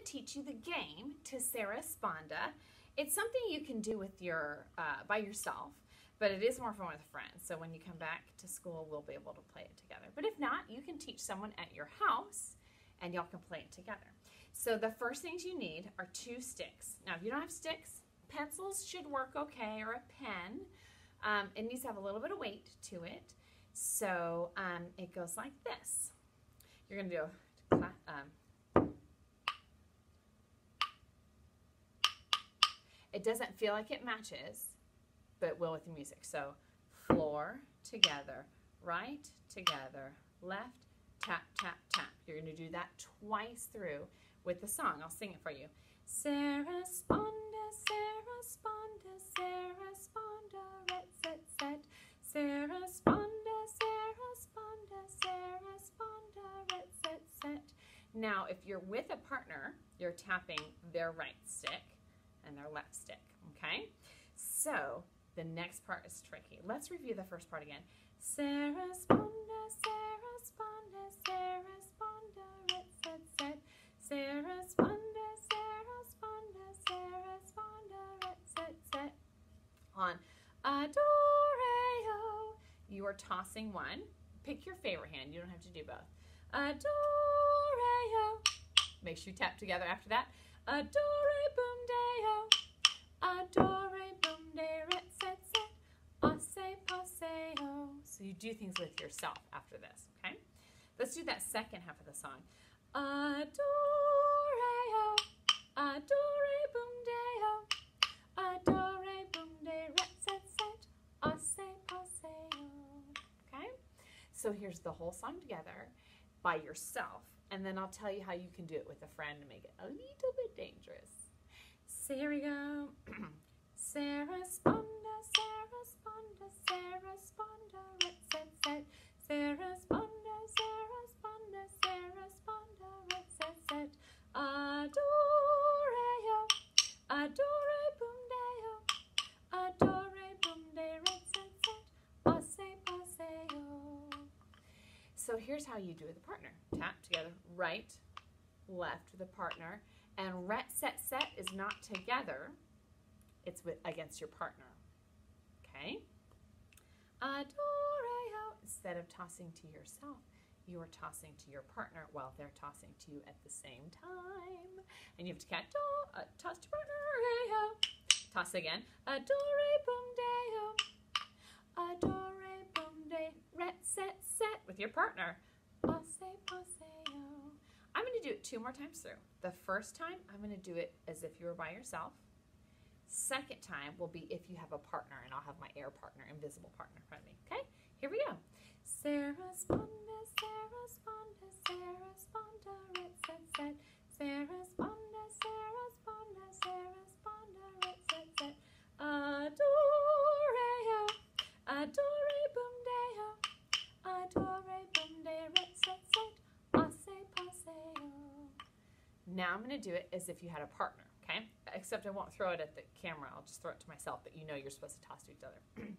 to teach you the game Tessera Sponda. It's something you can do with your uh, by yourself, but it is more fun with friends. So when you come back to school, we'll be able to play it together. But if not, you can teach someone at your house, and y'all can play it together. So the first things you need are two sticks. Now, if you don't have sticks, pencils should work okay, or a pen. Um, it needs to have a little bit of weight to it. So um, it goes like this. You're going to do um, it doesn't feel like it matches, but will with the music. So floor together, right together, left, tap, tap, tap. You're going to do that twice through with the song. I'll sing it for you. Sarasponda, Sarah Sponda, Sarah set, set. Sarah Sponda, Sarasponda, set, set. Now, if you're with a partner, you're tapping their right stick and their lipstick, okay? So, the next part is tricky. Let's review the first part again. Sarah Sponda, Sarasponda, Sarah Sponda, ret, set, set. Sarasponda, Sarah Sponda, Sarasponda, ret, set, set. On Adoreo, you are tossing one. Pick your favorite hand. You don't have to do both. Adoreo. Make sure you tap together after that. Adore boom deo. Adore boom de ret, set, set. Passe, passeo. So you do things with yourself after this, okay? Let's do that second half of the song. Adoreo, adore boom deo, adore boom de ret set set, asse passeo. Okay? So here's the whole song together by yourself, and then I'll tell you how you can do it with a friend to make it a little bit dangerous. So here we go. Sarah Sponda, Sarasponda, Sarah Sponda, So here's how you do a partner. Tap together, right, left with a partner, and ret set set is not together it's with against your partner. Okay? Adoreo. Instead of tossing to yourself, you are tossing to your partner while they're tossing to you at the same time. And you have to count, uh, toss to partner, Toss again. Adore boom. Adore set set with your partner. Passe. I'm going to do it two more times through. The first time, I'm going to do it as if you were by yourself. Second time will be if you have a partner, and I'll have my air partner, invisible partner in front of me. Okay, here we go. Sarah Sponda, Sarasponda, Sarah Sponda, ret set set. Adoreo, adore boom deo, adore boom de ret set set. Passe passeo. Now I'm going to do it as if you had a partner okay? Except I won't throw it at the camera. I'll just throw it to myself, but you know you're supposed to toss to each other.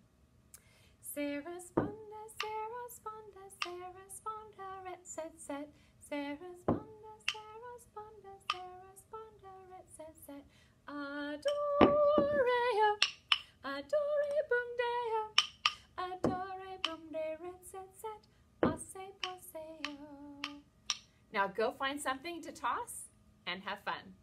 Sarasponda, Sarah Sponda, Sarasponda, ret set set. Sarah Sponda, Sarasponda, Sarah Sponda, ret set set. Adoreo, adore boom deo, adore boom de ret set set. Now go find something to toss and have fun.